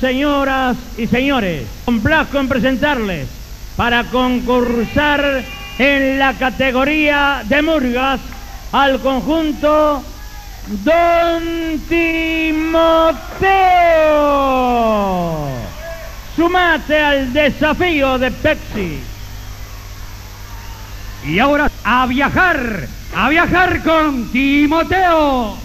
Señoras y señores, complazco en presentarles para concursar en la categoría de murgas al conjunto Don Timoteo. Sumate al desafío de Pepsi. Y ahora a viajar, a viajar con Timoteo.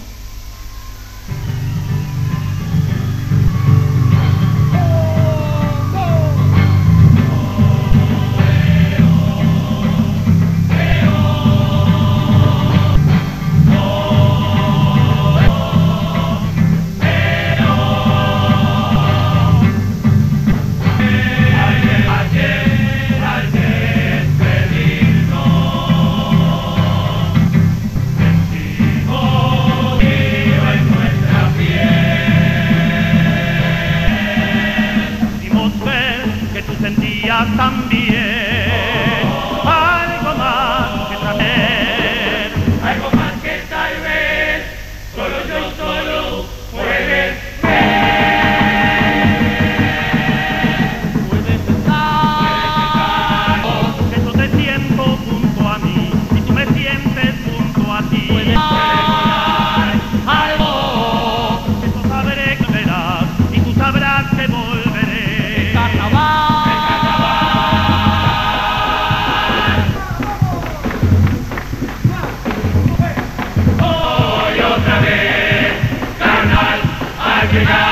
Africa.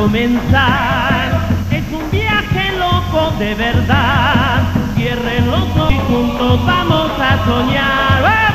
Comenzar. Es un viaje loco de verdad. Cierren los ojos y juntos vamos a soñar.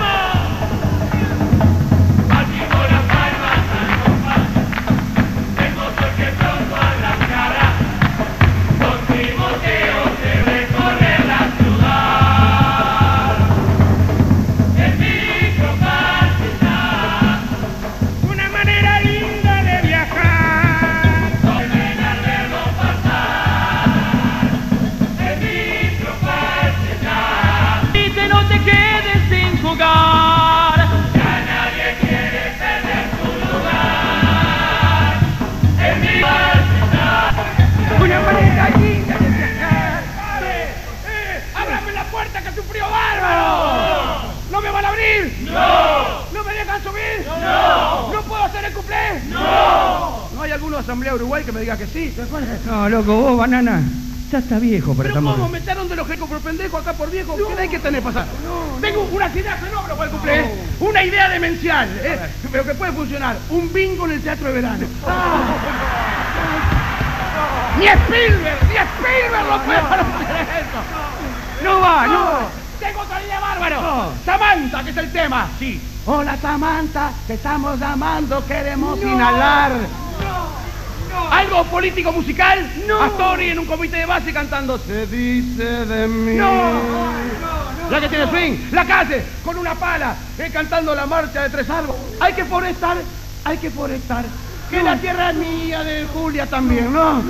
Asamblea Uruguay que me diga que sí. No, loco, vos, banana. Ya está viejo para Pero ¿cómo metieron de los jecos por pendejo acá por viejo? ¿Qué hay que tener pasar? Tengo una idea fenómeno para el cumpleaños. Una idea demencial, ¿eh? pero que puede funcionar. Un bingo en el teatro de verano. Ah. Ni Spielberg, ni Spielberg lo puede hacer eso. No va, no. Tengo otra idea bárbaro. Samantha, que es el tema. Sí. Hola Samantha, te estamos llamando, queremos inhalar. ¿Algo político musical? No. Astori en un comité de base cantando Se dice de mí. No. no, La que tiene swing, la calle, con una pala, eh, cantando la marcha de tres árboles. Hay que forestar, hay que forestar. Que la tierra es mía de Julia también, ¿no?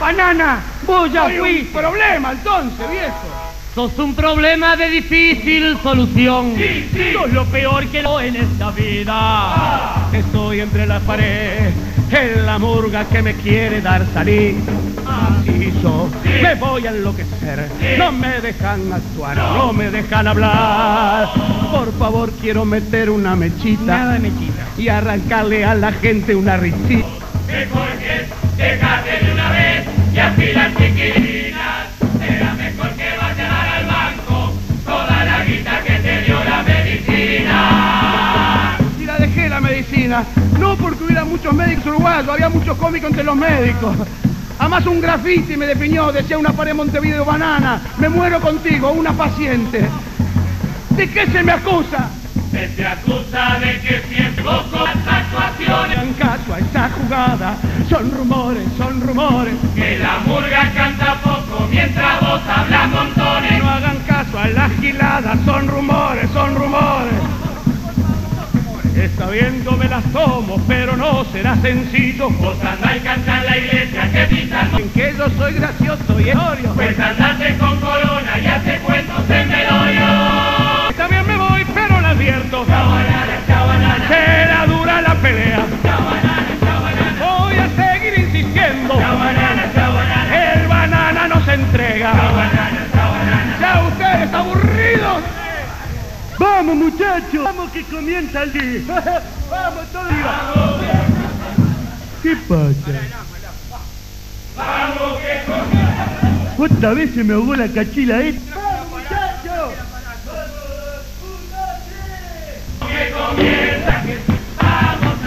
Banana, vos ya fuiste. problema entonces, viejo. Sos un problema de difícil solución. Sí, sí. Sos lo peor que lo en esta vida. Ah. Estoy entre las paredes, en la murga que me quiere dar salir. Así yo me voy a enloquecer. No me dejan actuar, no. me dejan hablar. Por favor, quiero meter una mechita. Nada mechita. Y arrancarle a la gente una risita. Mejor que de una vez y así chiquilinas. No porque hubiera muchos médicos uruguayos, había muchos cómicos entre los médicos. Además un grafiti me definió, decía una pared Montevideo banana, me muero contigo, una paciente. ¿De qué se me acusa? Se te acusa de que siempre vos actuaciones Hagan caso a esa jugada, son rumores, son rumores. que la murga canta poco mientras vos hablas montones. No hagan caso a las giladas, son rumores, son rumores. Está viendo me las tomo, pero no será sencillo. Vos andás y en la iglesia que pisan En que yo soy gracioso y estorio. Pues andate con corona y hace cuentos en velorio. También me voy, pero le advierto. Chabanana, chabanana, Será Vamos muchachos, vamos que comienza el día. Vamos todos. ¿Qué pasa? Vamos que Otra vez se me ahogó la cachila esta. que comienza, que vamos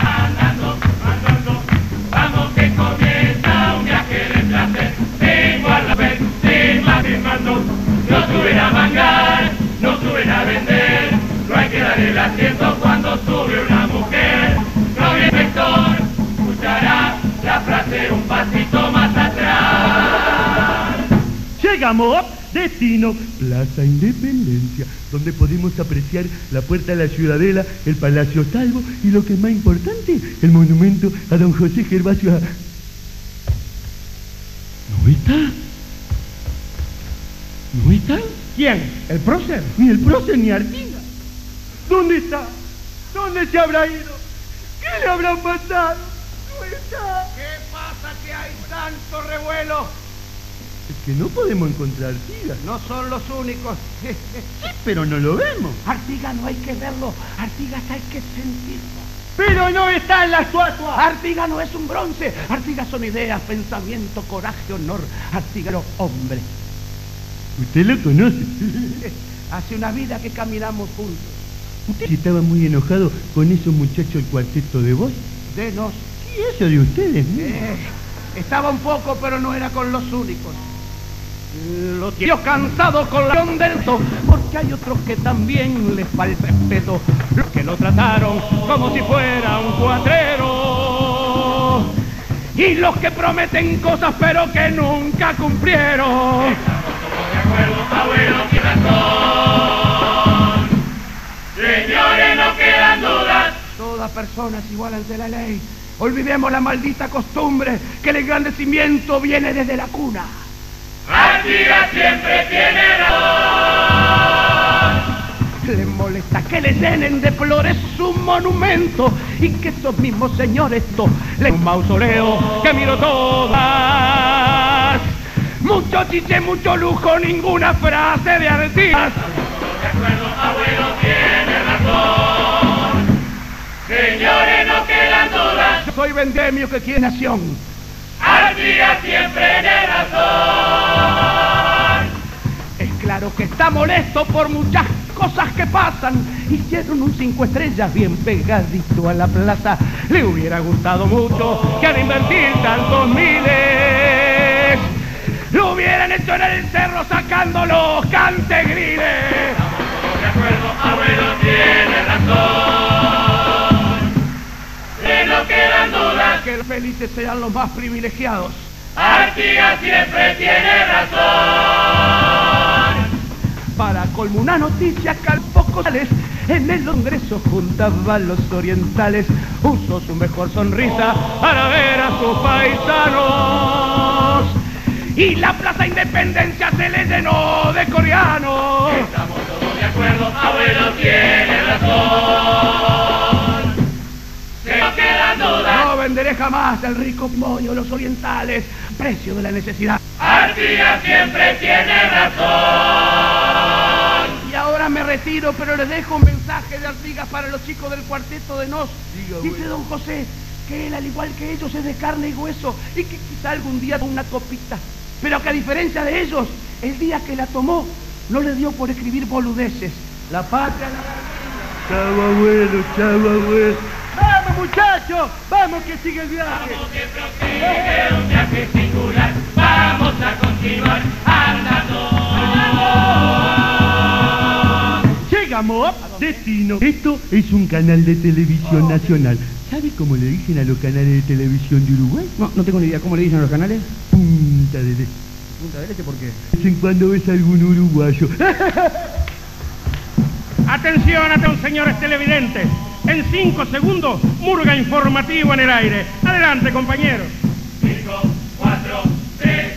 a andando, andando, vamos que comienza un viaje de placer, vengo a la vez, más mando, no suben a mangar, no suben no hay que dar el asiento cuando sube una mujer, no viene vector, escuchará la frase un pasito más atrás. Llegamos, destino, Plaza Independencia, donde podemos apreciar la puerta de la ciudadela, el Palacio Salvo y lo que es más importante, el monumento a don José Gervasio. ¿No está? ¿No está? ¿Quién? ¿El prócer? Ni el prócer ni Artigas. ¿Dónde está? ¿Dónde se habrá ido? ¿Qué le habrán pasado? ¿No está? ¿Qué pasa que hay tanto revuelo? Es que no podemos encontrar Artigas. No son los únicos. Sí, pero no lo vemos. Artigas no hay que verlo, Artigas hay que sentirlo. Pero no está en la estatua. Artigas no es un bronce, Artigas son ideas, pensamiento, coraje, honor. Artigas los hombres. Usted lo conoce. Hace una vida que caminamos juntos. ¿Usted estaba muy enojado con esos muchachos del cuarteto de voz? De nos. Sí, eso de ustedes. Eh, estaba un poco, pero no era con los únicos. Lo tío cansado con la del porque hay otros que también les falta respeto, los que lo trataron como si fuera un cuatrero. Y los que prometen cosas pero que nunca cumplieron. De acuerdo, abuelo, tiene razón. Señores, no quedan dudas. Toda persona es igual ante la ley. Olvidemos la maldita costumbre que el engrandecimiento viene desde la cuna. Artigas siempre tiene razón. Le molesta que le llenen de flores su monumento y que esos mismos señores to le un mausoleo que miro todas. Mucho chiche, mucho lujo, ninguna frase de Artigas. De acuerdo, abuelo, tiene razón. Señores, no quedan dudas. Yo soy vendemio que quiere nación. Artigas siempre tiene razón. Es claro que está molesto por muchas cosas que pasan. Hicieron un cinco estrellas bien pegadito a la plaza. Le hubiera gustado mucho que al invertir tantos miles lo hubieran hecho en el cerro sacando los cantegriles. De acuerdo, abuelo, tiene razón. Que no quedan dudas. Que los felices sean los más privilegiados. Artigas siempre tiene razón. Para colmo una noticia que al poco sales en el Congreso juntaba a los orientales, usó su mejor sonrisa para ver a sus paisanos. Y la Plaza Independencia se le llenó de coreanos. Estamos todos de acuerdo, abuelo tiene razón. Que no quedan dudas. No venderé jamás el rico pollo, los orientales, precio de la necesidad. Artigas siempre tiene razón. Y ahora me retiro, pero les dejo un mensaje de Artigas para los chicos del cuarteto de Nos. Dice don José que él, al igual que ellos, es de carne y hueso y que quizá algún día una copita. Pero que a diferencia de ellos, el día que la tomó, no le dio por escribir boludeces. La patria, la Chao, abuelo, chao, abuelo. ¡Vamos, muchachos! ¡Vamos que sigue el viaje! Vamos que prosigue un viaje singular, vamos a continuar andando. Llegamos a destino. Esto es un canal de televisión nacional. ¿Sabe cómo le dicen a los canales de televisión de Uruguay? No, no tengo ni idea. ¿Cómo le dicen a los canales? Punta del Este. Punta del Este, ¿por qué? De vez en cuando ves algún uruguayo. Atención, atención, señores televidentes. En cinco segundos, murga informativo en el aire. Adelante, compañeros. 5, 4, 3,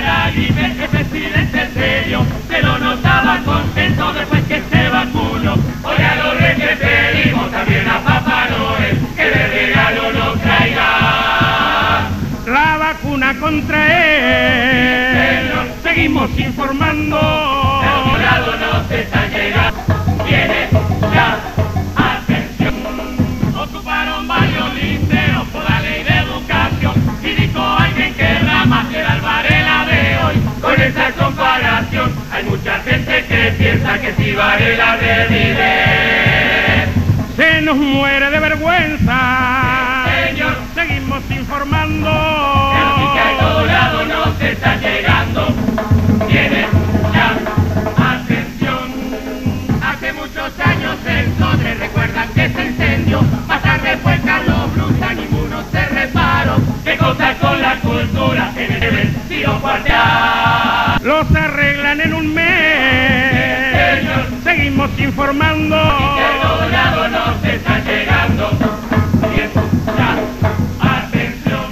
gripe, el presidente serio, se lo notaba contento después que se vacunó. Hoy a los reyes pedimos también a Papá Noel que de regalo nos traiga. La vacuna contra él. Seguimos informando. Otro lado nos está llegando, viene ya mucha gente que piensa que si Varela revive. Se nos muere de vergüenza. Señor. Seguimos informando. Noticia de todo lado nos está llegando. Viene ya atención. Hace muchos años el Sodre recuerdan que se incendió. Más tarde fue Carlos Brusa, ninguno se reparó. ¿Qué cosa con la cultura en el vestido cuartear? Los arreglan en un mes. Señor. Seguimos informando. Nos está llegando. Atención.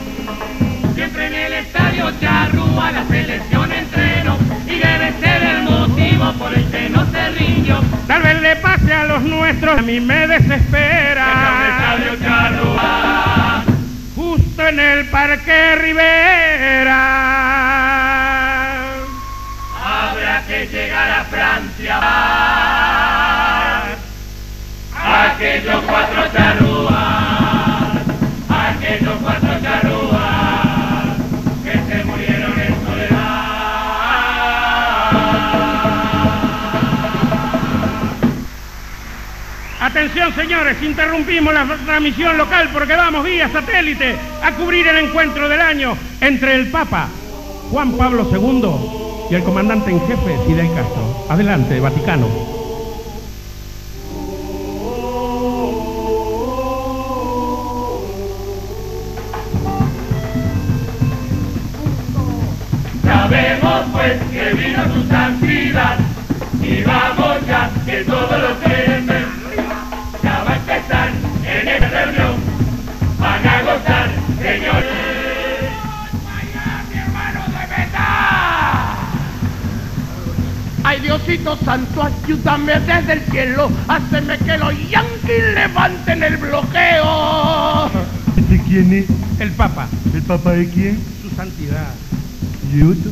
Siempre en el estadio Charrúa la selección entrenó y debe ser el motivo por el que no se rindió. Tal vez le pase a los nuestros. A mí me desespera. El estadio Charrúa. Justo en el Parque Rivera. Llegar a Francia. Aquellos cuatro charrúas, aquellos cuatro charrúas que se murieron en soledad. Atención señores, interrumpimos la transmisión local porque vamos vía satélite a cubrir el encuentro del año entre el Papa Juan Pablo II y el comandante en jefe Fidel Castro. Adelante, Vaticano. Diosito santo, ayúdame desde el cielo. Haceme que los yanquis levanten el bloqueo. ¿Este quién es? El Papa, ¿El papá de quién? su santidad. ¿Y otro?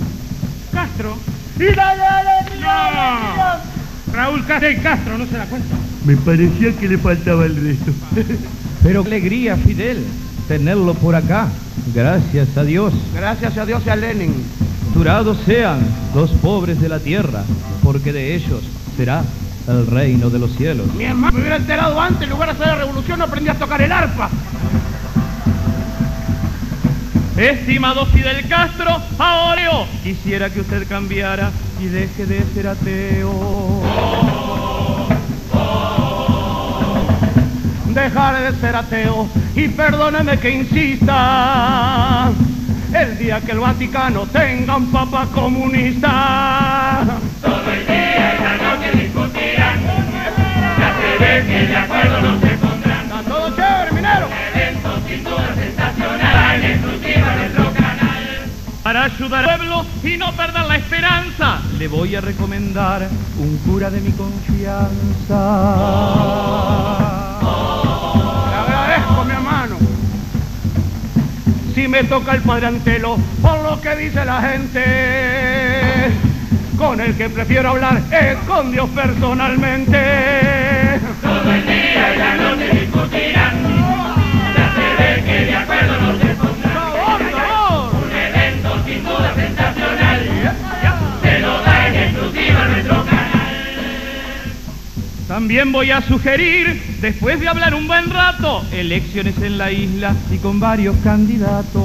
Castro. Y dale, dale, No. Raúl Castro, Castro, no se da cuenta. Me parecía que le faltaba el resto. Pero alegría, Fidel, tenerlo por acá. Gracias a Dios. Gracias a Dios y a Lenin. Durados sean los pobres de la tierra, porque de ellos será el reino de los cielos. Mi hermano me hubiera enterado antes, en lugar de hacer la revolución, aprendí a tocar el arpa. Estimado Fidel Castro, ahora Quisiera que usted cambiara y deje de ser ateo. Dejaré de ser ateo y perdóneme que insista. El día que el Vaticano tenga un papa comunista. Que de acuerdo no se pondrán Está todo chévere, minero. evento sin duda sensacional en exclusiva nuestro canal para ayudar al pueblo y no perder la esperanza. Le voy a recomendar un cura de mi confianza. Le agradezco, mi hermano. Si me toca el padre Antelo, por lo que dice la gente, con el que prefiero hablar es con Dios personalmente. Todo el día y la noche discutirán ya se ve que de acuerdo no se pondrán un evento sin duda sensacional se lo da en exclusiva También voy a sugerir, después de hablar un buen rato, elecciones en la isla y con varios candidatos.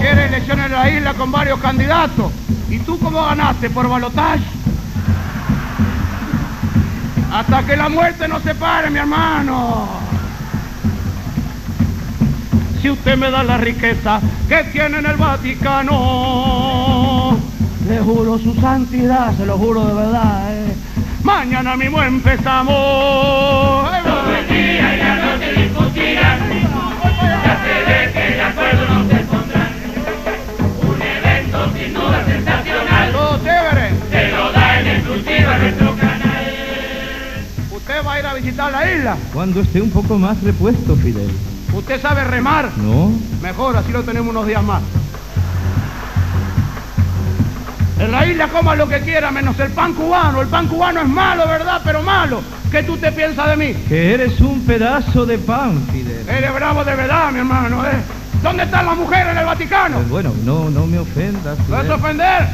¿Quieres elecciones en la isla con varios candidatos? ¿Y tú cómo ganaste? ¿Por balotaje? Hasta que la muerte nos separe, mi hermano. Si usted me da la riqueza que tiene en el Vaticano, Le juro su santidad, se lo juro de verdad, eh. mañana mismo empezamos. Todo el día y la noche discutirán. Ya se ve visitar la isla. Cuando esté un poco más repuesto, Fidel. Usted sabe remar. ¿No? Mejor, así lo tenemos unos días más. En la isla coma lo que quiera, menos el pan cubano. El pan cubano es malo, ¿verdad? Pero malo. ¿Qué tú te piensas de mí? Que eres un pedazo de pan, Fidel. Eres bravo de verdad, mi hermano, ¿eh? ¿Dónde están las mujeres en el Vaticano? Pues bueno, no, no me ofendas. ¿Vas a ofender?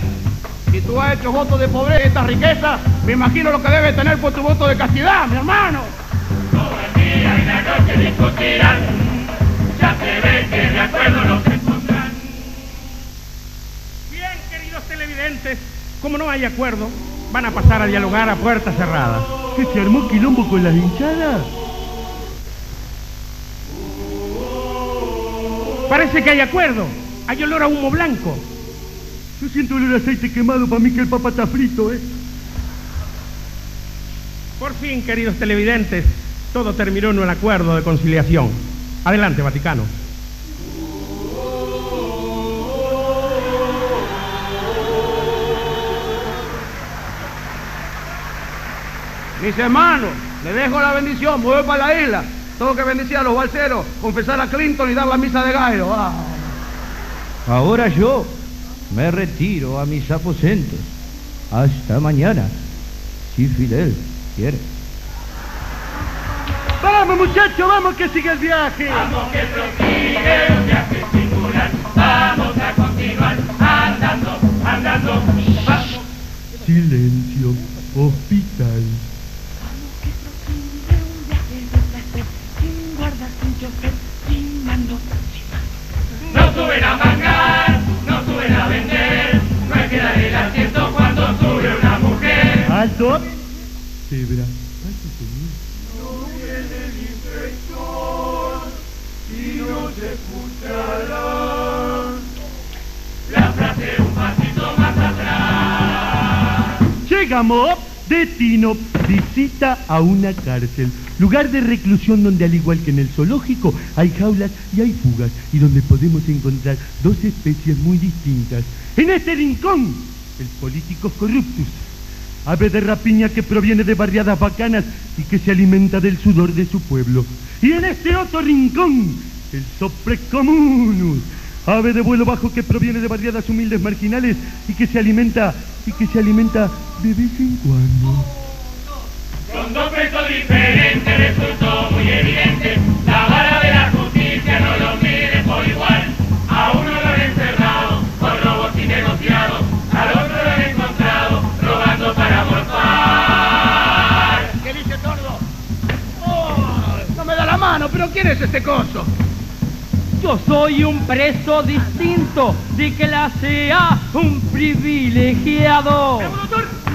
Si tú has hecho voto de pobreza y esta riqueza, me imagino lo que debe tener por tu voto de castidad, mi hermano. Todo el día y la noche discutirán. Ya se ve que de acuerdo no se pondrán. Bien, queridos televidentes, como no hay acuerdo, van a pasar a dialogar a puerta cerrada. ¿Que se armó quilombo con las hinchadas? Parece que hay acuerdo. Hay olor a humo blanco. Yo siento olor a aceite quemado, para mí que el papa está frito, ¿eh? Por fin, queridos televidentes, todo terminó en un acuerdo de conciliación. Adelante, Vaticano. Mis hermanos, le dejo la bendición, voy para la isla. Tengo que bendecir a los balseros, confesar a Clinton y dar la misa de Gairo. Ah. Ahora yo me retiro a mis aposentos. Hasta mañana, si Fidel quiere. Vamos, muchachos, vamos que sigue el viaje. Vamos que prosigue un viaje singular. Vamos a continuar andando, andando. Vamos. Silencio, hospital. No suben a mangar, no suben a vender. No hay que dar el asiento cuando sube una mujer. Alto. Cebra. Ay, qué señor. La frase un pasito más atrás. Llegamos. Destino. Visita a una cárcel. Lugar de reclusión donde al igual que en el zoológico hay jaulas y hay fugas y donde podemos encontrar dos especies muy distintas. En este rincón, el políticos corruptus. Ave de rapiña que proviene de barriadas bacanas y que se alimenta del sudor de su pueblo. Y en este otro rincón, el soprecomunus. Ave de vuelo bajo que proviene de barriadas humildes marginales y que se alimenta y que se alimenta de vez en cuando. Resultó muy evidente. La vara de la justicia no lo mide por igual. A uno lo han encerrado por robos innegociados. Al otro lo han encontrado robando para morfar. ¿Qué dice Tordo? Oh, no me da la mano, pero ¿quién es este coso? Yo soy un preso distinto de clase A, un privilegiado.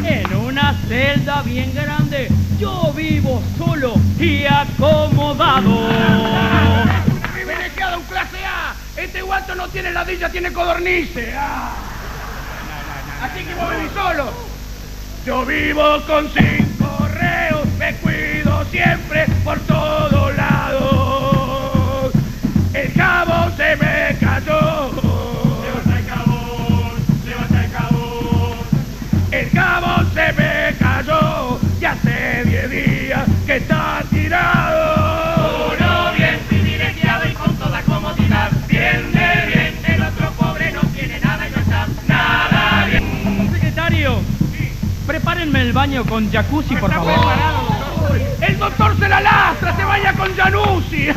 En una celda bien grande, yo vivo solo y acomodado. Privilegiado, un clase A. Este guanto no tiene ladilla, tiene codornice. Ah. Así que vos vivís solo. Yo vivo con cinco reos, me cuido siempre por todos lados. El jabón se me baño con jacuzzi, por favor. El doctor se la lastra, se vaya con Januzzi.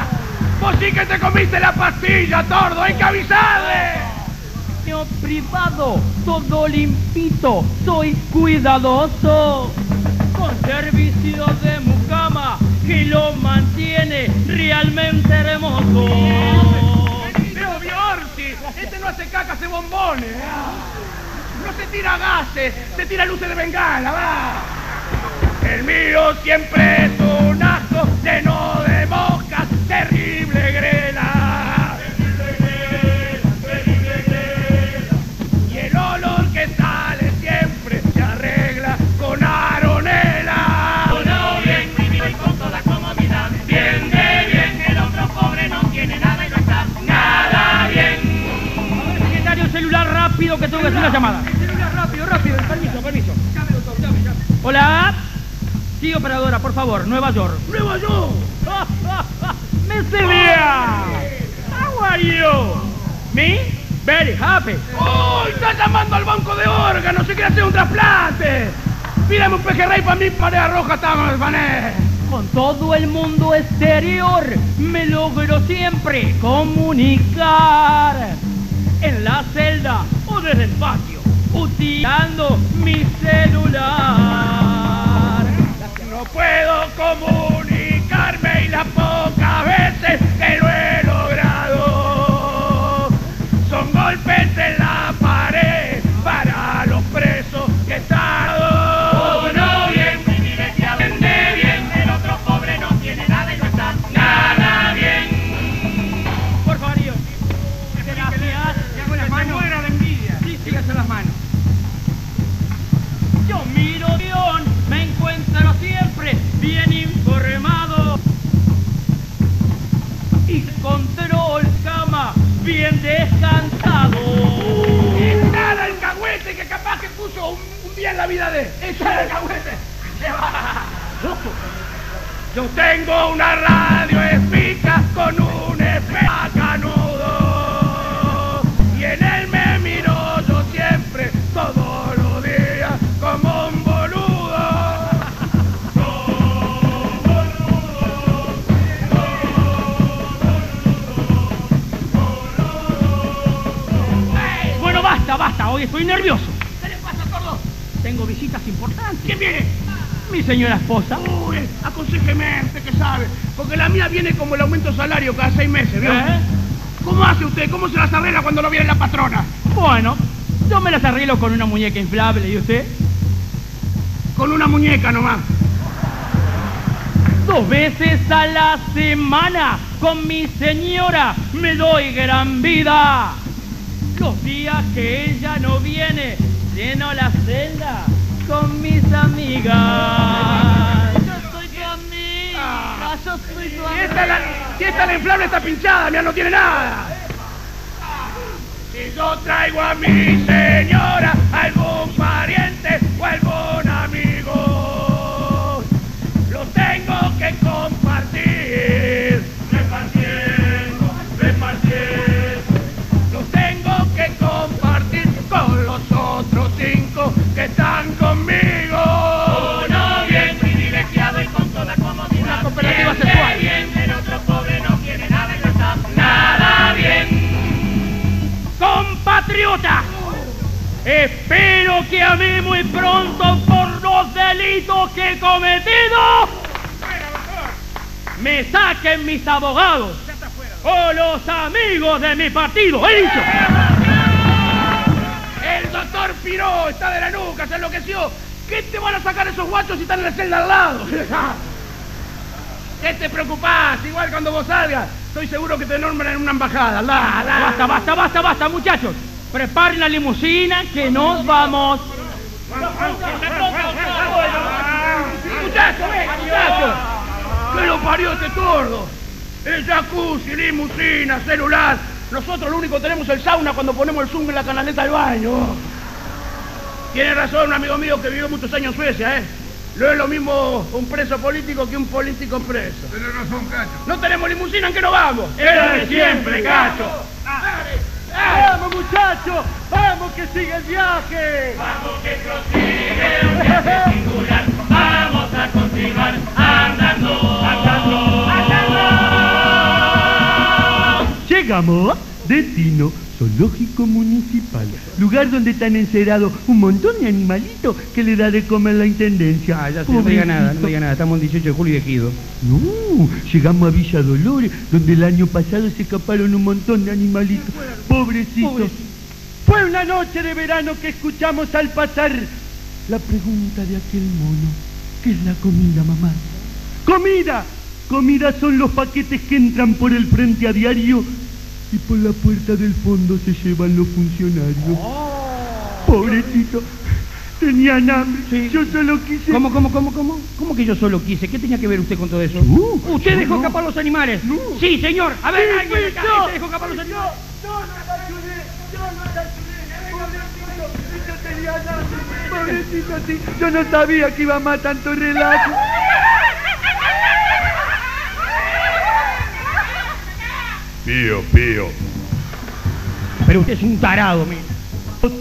Vos sí que te comiste la pastilla, tordo, hay que avisarle. baño privado, todo limpito, soy cuidadoso. Con servicio de mucama que lo mantiene realmente hermoso. Pero Biorsi, este no hace caca, hace bombones. Se tira gases, se tira luces de bengala, va. El mío siempre es un asco lleno de moscas, terrible grela. Y el olor que sale siempre se arregla con aronela. Uno bien vivido y con toda comodidad. Bien de bien, el otro pobre no tiene nada y no está nada bien. Secretario celular rápido que tengo que hacer una llamada. Hola. Sí, operadora, por favor, Nueva York. Nueva York. Miss Sylvia. How are you? Me? Very happy. ¡Uy! Está llamando al banco de órganos, se quiere hacer un trasplante. Pídame un pejerrey para mí, pared roja, estamos. Con todo el mundo exterior me logro siempre comunicar. En la celda o desde el patio, utilizando mi celular. No puedo comunicarme descansado. Nada el cagüete que capaz que puso un, un día en la vida de. Esa el. Se va. Yo tengo una radio espica con un hoy estoy nervioso. ¿Qué le pasa, tordo? Tengo visitas importantes. ¿Quién viene? Mi señora esposa. Uy, aconsejeme, usted que sabe. Porque la mía viene como el aumento de salario cada seis meses, ¿vio? ¿Eh? ¿Cómo hace usted? ¿Cómo se las arregla cuando no viene la patrona? Bueno, yo me las arreglo con una muñeca inflable, ¿y usted? Con una muñeca nomás. Dos veces a la semana con mi señora me doy gran vida. Los días que ella no viene, lleno la celda con mis amigas. Yo soy tu amiga, yo soy tu Si esta, la, si esta la inflable está pinchada, mira, no tiene nada. Si yo traigo a mi señora algún pariente compatriota. Espero que a mí muy pronto por los delitos que he cometido me saquen mis abogados o los amigos de mi partido. He dicho. El doctor Piró está de la nuca, se enloqueció. ¿Qué te van a sacar esos guachos si están en la celda al lado? ¿Qué te preocupás? Igual cuando vos salgas, estoy seguro que te nombran en una embajada. La, la. Basta, basta, basta, basta, muchachos. Preparen la limusina que nos vamos. Muchacho, ven, muchacho. ¿Qué lo parió este tordo? El jacuzzi, limusina, celular. Nosotros lo único que tenemos es el sauna cuando ponemos el zoom en la canaleta del baño. Tiene razón un amigo mío que vivió muchos años en Suecia, ¿eh? No es lo mismo un preso político que un político preso. Tiene razón, Cacho. No tenemos limusina, ¿en qué nos vamos? Era de siempre, Cacho. ¡Vamos, muchachos! ¡Vamos, que sigue el viaje! Vamos que prosigue un viaje singular. Vamos a continuar andando, andando, andando. Llegamos. Destino Zoológico Municipal, lugar donde están encerrados un montón de animalitos que le da de comer la intendencia. Ah, ya sé, no diga nada, no diga nada. Estamos el 18 de julio y de Ejido. No, llegamos a Villa Dolores, donde el año pasado se escaparon un montón de animalitos. Pobrecitos. Fue una noche de verano que escuchamos al pasar la pregunta de aquel mono. ¿Qué es la comida, mamá? ¡Comida! Comida son los paquetes que entran por el frente a diario y por la puerta del fondo se llevan los funcionarios. Pobrecito. Tenían hambre. Yo solo quise... ¿Cómo, cómo, cómo, cómo? ¿Cómo que yo solo quise? ¿Qué tenía que ver usted con todo eso? Uh, ¿Usted yo dejó no. escapar los animales? No. Sí, señor. A ver, Sí, alguien acá. yo. ¿Usted dejó escapar los animales? Pobrecito, sí. Yo no sabía que iba a matar tanto relajo. Pío, pío. Pero usted es un tarado, mire.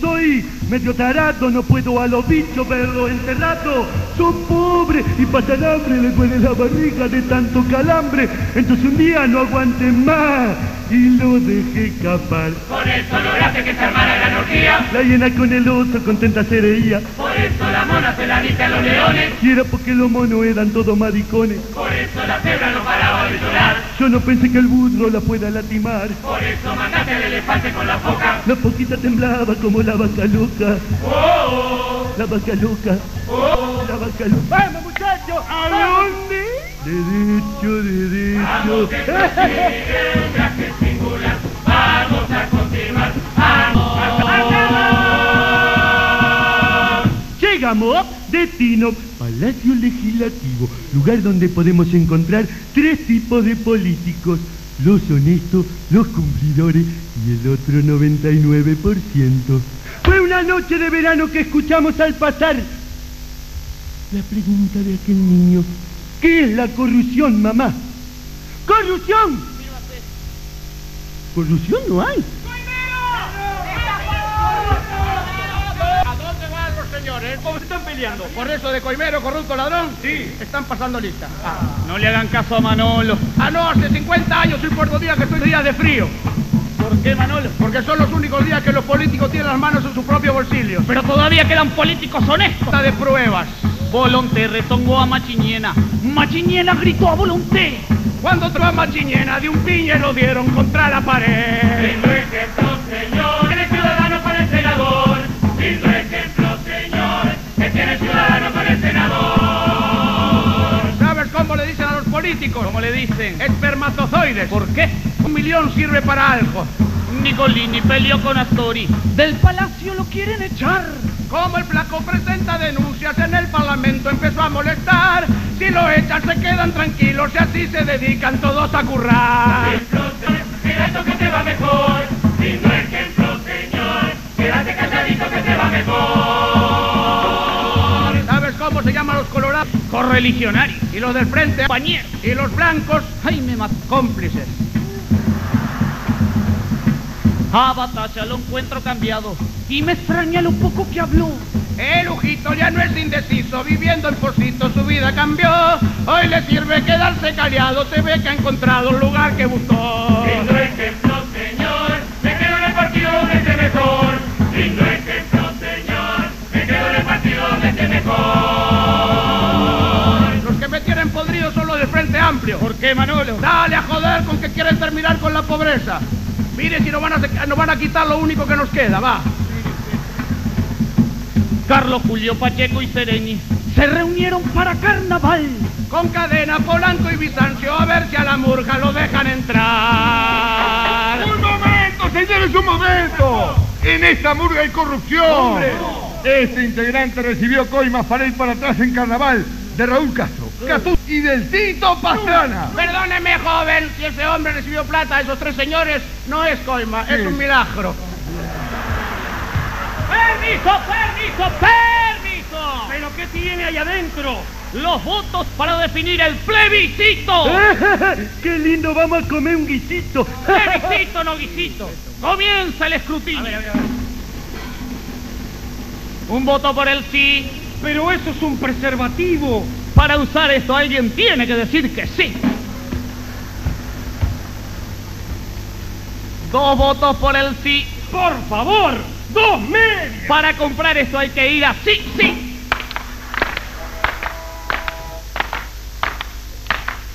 Soy medio tarado, no puedo a los bichos verlos enterrados. Son pobres y pasan hambre, les duele la barriga de tanto calambre. Entonces un día no aguanté más y lo dejé escapar. Por eso lograste que se armara la anarquía. La hiena con el oso contenta se reía. Por eso la mona se la diste a los leones. Y era porque los monos eran todos maricones. Por eso la cebra no paraba de llorar. Yo no pensé que el burro la pueda lastimar. Por eso mataste al elefante con la foca. La poquita temblaba como la vaca loca. La vaca loca. La vaca loca. ¡Vamos, muchachos! ¿A dónde? Derecho, derecho. El viaje Destino, Palacio Legislativo, lugar donde podemos encontrar tres tipos de políticos, los honestos, los cumplidores y el otro 99%. Fue una noche de verano que escuchamos al pasar la pregunta de aquel niño, ¿qué es la corrupción, mamá? ¡Corrupción! ¿Corrupción no hay? Señores? ¿Cómo se están peleando? ¿Por eso de coimero, corrupto, ladrón? Sí. Están pasando lista. Ah. No le hagan caso a Manolo. Ah, no, hace 50 años el cuarto día que estoy días de frío. ¿Por qué, Manolo? Porque son los únicos días que los políticos tienen las manos en sus propios bolsillos. Pero todavía quedan políticos honestos. Está de pruebas. Volonté retongó a Machiñena. Machiñena gritó a Volonté. Cuando otro a Machiñena de un piñe lo dieron contra la pared. Lindo ejemplo, señor, el ciudadano políticos? ¿Cómo le dicen? Espermatozoides. ¿Por qué? Un millón sirve para algo. Nicolini peleó con Astori. Del palacio lo quieren echar. Como el flaco presenta denuncias en el parlamento empezó a molestar. Si lo echan se quedan tranquilos y así se dedican todos a currar. Señor, quédate que te va mejor. Lindo ejemplo, señor, quédate calladito que te va mejor. ¿Sabes cómo se llaman los colorados? Correligionarios. Y los del frente, Compañeros. y los blancos, Ay, me mató. cómplices. A batalla lo encuentro cambiado. Y me extraña lo poco que habló. El Ujito ya no es indeciso, viviendo en Pocito su vida cambió. Hoy le sirve quedarse callado, se ve que ha encontrado un lugar que buscó. Lindo ejemplo, señor, me quedo en el partido donde esté mejor. Lindo ejemplo, señor, me quedo en el partido donde esté mejor. Amplio. ¿Por qué, Manolo? Dale a joder con que quieren terminar con la pobreza. Mire si nos van a, nos van a quitar lo único que nos queda, va. Carlos Julio Pacheco y Sereni se reunieron para carnaval. Con cadena, Polanco y Bizancio, a ver si a la murga lo dejan entrar. ¡Un momento, señores, un momento! En esta murga hay corrupción. Este integrante recibió coimas para ir para atrás en carnaval de Raúl Castro, y del Tito Pastrana. Perdóneme, joven, si ese hombre recibió plata a esos tres señores, no es coima, es un milagro. ¡Permiso, permiso, permiso! ¿Pero qué tiene ahí adentro? Los votos para definir el plebiscito. ¡Qué lindo! Vamos a comer un guisito. Plebiscito, no guisito. Comienza el escrutinio. Un voto por el sí. Pero eso es un preservativo. Para usar esto alguien tiene que decir que sí. Dos votos por el sí. Por favor, dos medias. Para comprar esto hay que ir a sí, sí.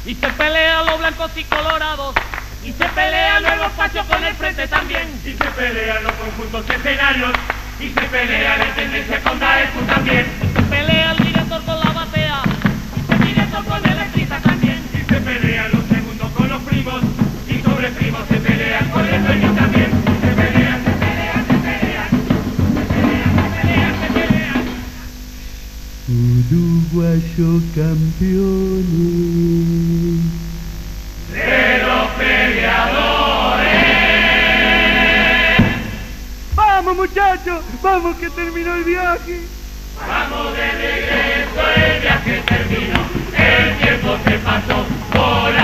Y se pelean los blancos y colorados. Y se pelean los pachos con el frente también. Y se pelean los conjuntos escenarios. Y se pelea la tendencia con Daesu también. Se pelea pelean los segundos con los primos. Y sobre primos se pelean con el dueño también. Se pelean, se pelean, se pelean. Se pelean, se pelean, se pelean. Uruguayo campeones. De los peleadores. ¡Vamos muchachos! ¡Vamos que terminó el viaje! Vamos de regreso, el viaje terminó, tiempo se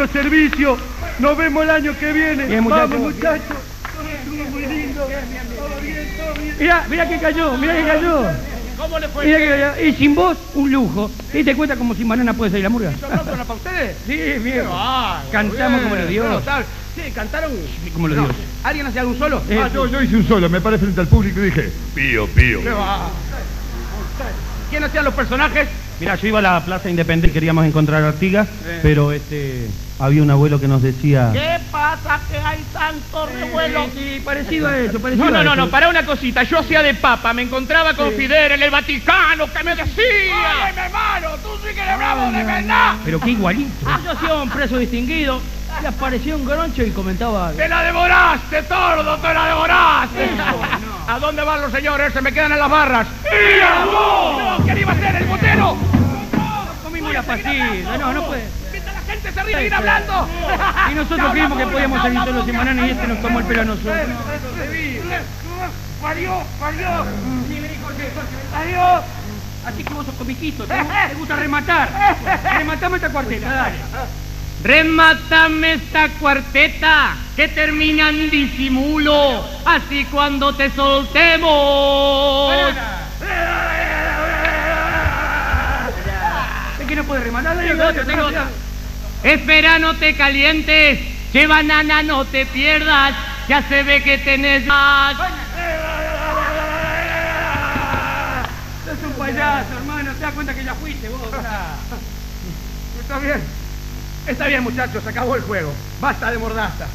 nuestro servicio. Nos vemos el año que viene. Bien, muchachos. Vamos muchachos. Todo estuvo muy lindo. Todo bien, todo bien. Mira, mira que cayó, mira que cayó. ¿Cómo le fue? Mira que cayó. Y sin vos, un lujo. ¿Y te cuenta como sin banana puede salir la murga? ¿Sonó para ustedes? Sí, bien. Cantamos bien. como los dioses. Sí, cantaron. Como los No, dioses. ¿Alguien hacía algún solo? Eh, Ah, yo, yo hice un solo, me paré frente al público y dije, pío, pío. ¿Qué va? ¿Quién hacían los personajes? Mira, yo iba a la Plaza Independiente, queríamos encontrar a Artigas, pero este había un abuelo que nos decía... ¿Qué pasa que hay tanto revuelo? Sí, parecido a eso, parecido No, no, a no, eso. no, para una cosita. Yo hacía de papa, me encontraba con Fidel en el Vaticano, que me decía. ¡Ay, mi hermano! ¡Tú sí que eres bravo de verdad! Pero qué igualito. Yo hacía un preso distinguido y apareció un groncho y comentaba... ¡Te la devoraste, tordo! ¡Te la devoraste! ¿A dónde van los señores? Se me quedan en las barras. ¡Y a vos! No, ¿Quién iba a ser? ¿El botero? Comimos la pastilla, no, no puede. Mientras la gente se ríe, seguir hablando. Y nosotros creímos que podíamos salir solos sin banana y este nos tomó el pelo a nosotros. ¡Parió! ¡Parió! Adiós. Así que vos sos comiquito, ¿te, te gusta rematar. Rematame esta cuarteta, dale. Remátame esta cuarteta que termina en disimulo, así cuando te soltemos. Es que no puede rematar, dale, dale, tengo dale. Espera, no te calientes, que banana no te pierdas, ya se ve que tenés más. Sos un payaso, hermano, te das cuenta que ya fuiste vos. Está bien, está bien muchachos, acabó el juego, basta de mordaza.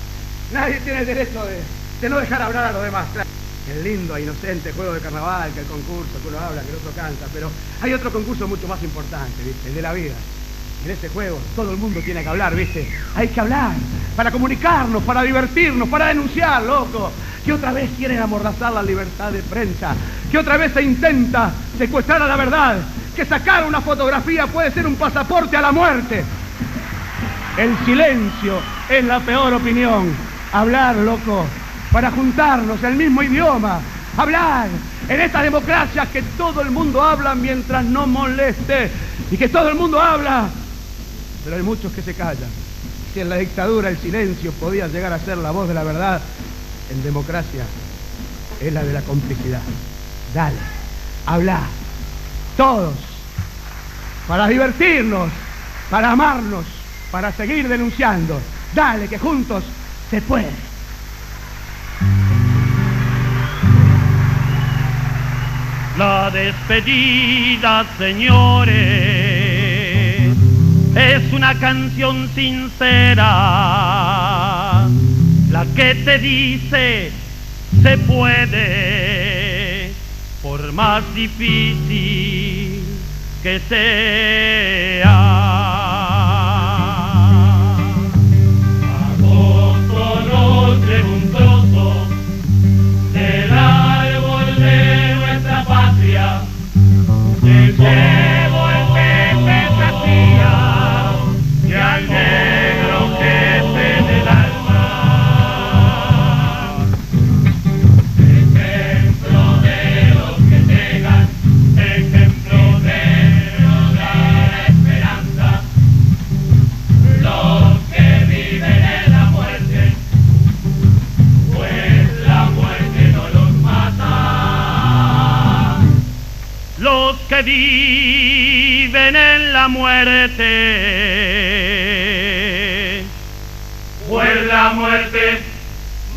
Nadie tiene el derecho de, de no dejar hablar a los demás. El lindo e inocente juego de carnaval, que el concurso, que uno habla, que el otro canta, pero hay otro concurso mucho más importante, ¿viste? El de la vida. En este juego todo el mundo tiene que hablar, ¿viste? Hay que hablar para comunicarnos, para divertirnos, para denunciar, loco. Que otra vez quieren amordazar la libertad de prensa, que otra vez se intenta secuestrar a la verdad, que sacar una fotografía puede ser un pasaporte a la muerte. El silencio es la peor opinión. Hablar, loco, para juntarnos el mismo idioma. Hablar en esta democracia que todo el mundo habla mientras no moleste y que todo el mundo habla, pero hay muchos que se callan. Si en la dictadura el silencio podía llegar a ser la voz de la verdad, en democracia es la de la complicidad. Dale, habla, todos, para divertirnos, para amarnos, para seguir denunciando. Dale, que juntos se puede. La despedida, señores, es una canción sincera, la que te dice se puede, por más difícil que sea. Vamos que viven en la muerte. Pues la muerte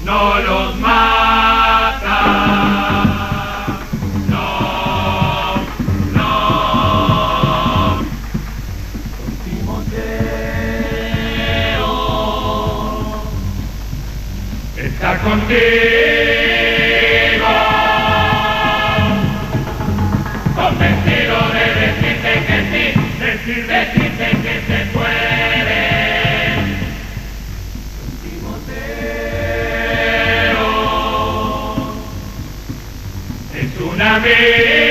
no los mata. No, no. Timoteo está contigo. Es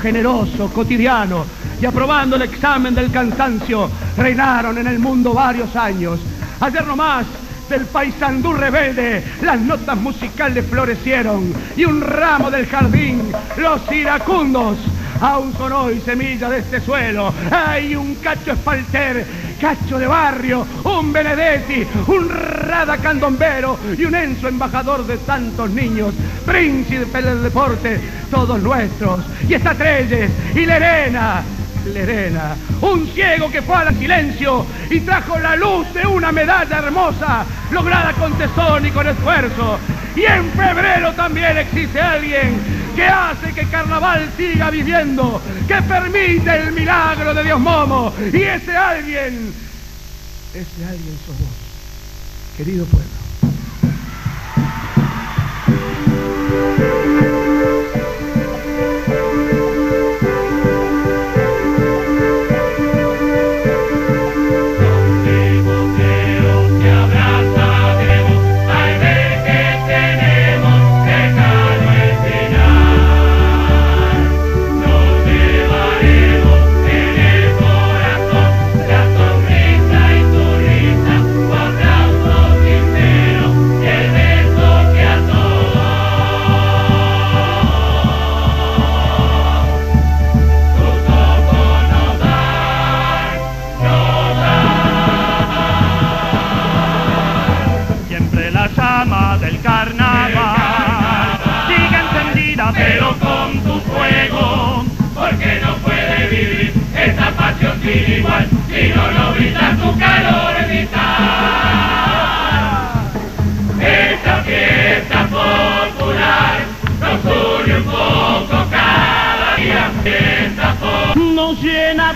generoso, cotidiano, y aprobando el examen del cansancio, reinaron en el mundo varios años. Ayer nomás, del paisandú rebelde, las notas musicales florecieron, y un ramo del jardín, los iracundos, aún son hoy semillas de este suelo. Hay un cacho espalter, cacho de barrio, un Benedetti, un Rada candombero y un Enzo embajador de tantos niños, príncipe del deporte, todos nuestros. Y está Treyes y Lerena. Lerena, un ciego que fue al silencio y trajo la luz de una medalla hermosa, lograda con tesón y con esfuerzo. Y en febrero también existe alguien que hace que Carnaval siga viviendo, que permite el milagro de Dios Momo. Y ese alguien, ese alguien sos vos, querido pueblo.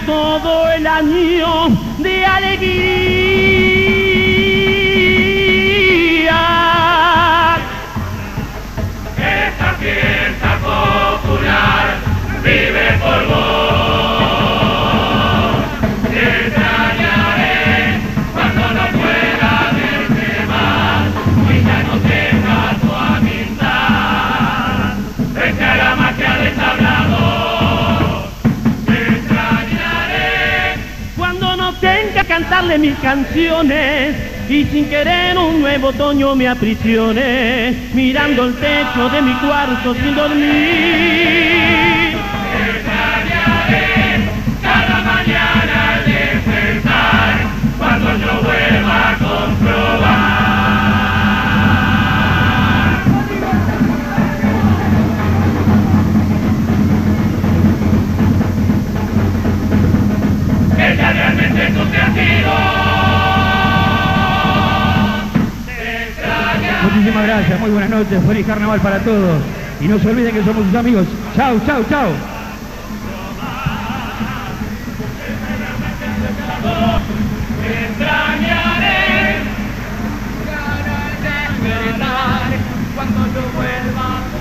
Todo el año de alegría. Esta fiesta popular vive por cantarle mis canciones y sin querer un nuevo otoño me aprisione, mirando el techo de mi cuarto sin dormir. cada mañana al despertar cuando yo vuelva sea realmente Muchísimas gracias, muy buenas noches, feliz carnaval para todos. Y no se olviden que somos sus amigos. Chau, chau, chau. cuando yo vuelva